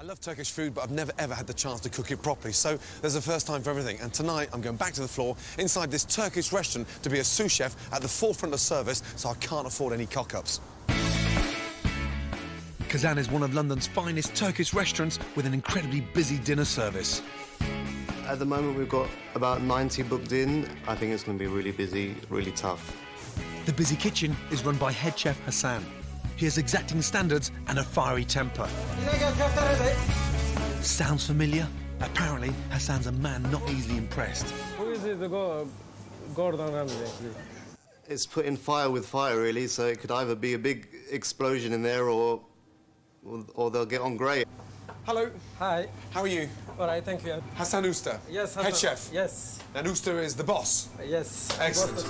I love Turkish food, but I've never ever had the chance to cook it properly. So there's a first time for everything. And tonight I'm going back to the floor inside this Turkish restaurant to be a sous chef at the forefront of service, so I can't afford any cock ups. Kazan is one of London's finest Turkish restaurants with an incredibly busy dinner service. At the moment, we've got about 90 booked in. I think it's going to be really busy, really tough. The busy kitchen is run by head chef Hassan. He has exacting standards and a fiery temper. Sounds familiar? Apparently, Hassan's a man not easily impressed. Who is it? Gordon Ramsay. It's putting fire with fire, really, so it could either be a big explosion in there or, or, or they'll get on great. Hello, Hi. how are you? All right, thank you. Hassan Usta. Yes, Head chef. Yes, And Usta is the boss. yes. Excellent.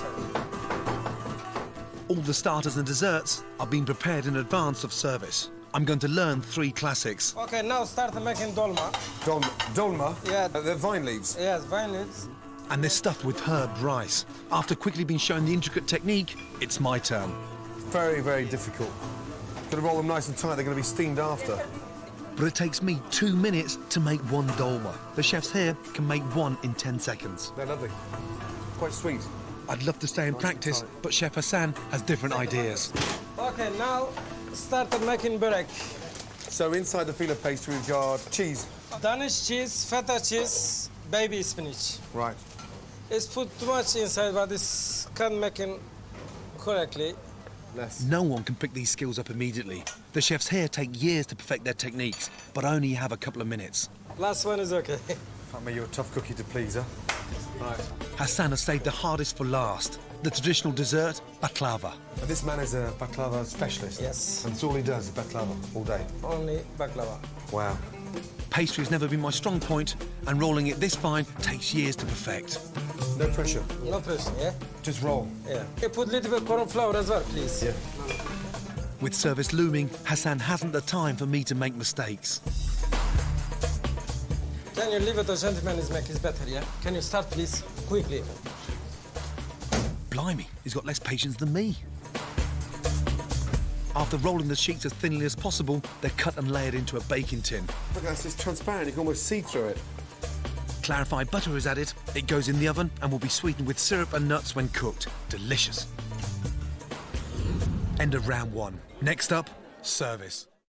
What's the- All the starters and desserts are being prepared in advance of service. I'm going to learn three classics. Okay, now start making dolma. Dol- dolma. Yeah. Uh, they're vine leaves. Yes, violets. And they're stuffed with herb rice. After quickly being shown the intricate technique, it's my turn. Very, very difficult. Got to roll them nice and tight. They're going to be steamed after. But it takes me two minutes to make one dolma. The chefs here can make one in 10 seconds. They're lovely. Quite sweet. I'd love to stay and practice, but Chef Hassan has different ideas. Okay, now start making burek. So inside the fila pastry, we've got cheese. Danish cheese, feta cheese, baby spinach. Right. It's put too much inside, but it's can making correctly. Less. No one can pick these skills up immediately. The chefs here take years to perfect their techniques, but only have a couple of minutes. Last one is okay. Can't make you a tough cookie to please, huh? Right. Hassan has saved the hardest for last. The traditional dessert, baklava. This man is a baklava specialist. Yes. And it's all he does is baklava all day. Only baklava. Wow. Pastry has never been my strong point, and rolling it this fine takes years to perfect. No pressure. No pressure, yeah? Just roll. Yeah. Okay, put a little bit corn flour as well, please. Yeah. With service looming, Hassan hasn't the time for me to make mistakes. Can you leave it? The gentleman is making it better, yeah? Can you start, please? Quickly. Blimey, he's got less patience than me. After rolling the sheets as thinly as possible, they're cut and layered into a baking tin. Look, that's just transparent. You can almost see through it. Clarified butter is added, it goes in the oven and will be sweetened with syrup and nuts when cooked. Delicious. End of round one. Next up, service.